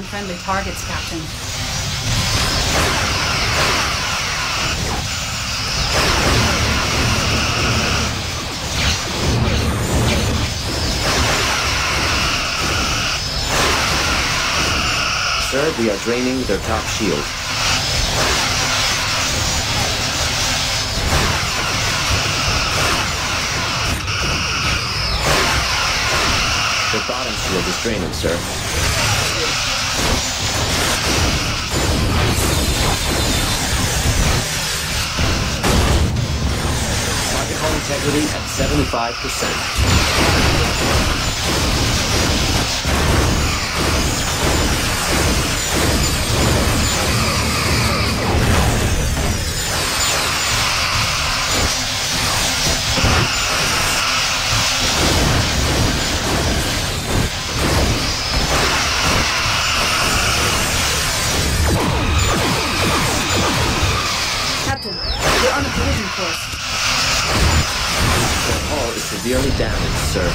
friendly targets, Captain. Sir, we are draining their top shield. Their bottom shield is draining, sir. Integrity at 75%. Severely damaged, sir.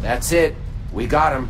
That's it. We got him.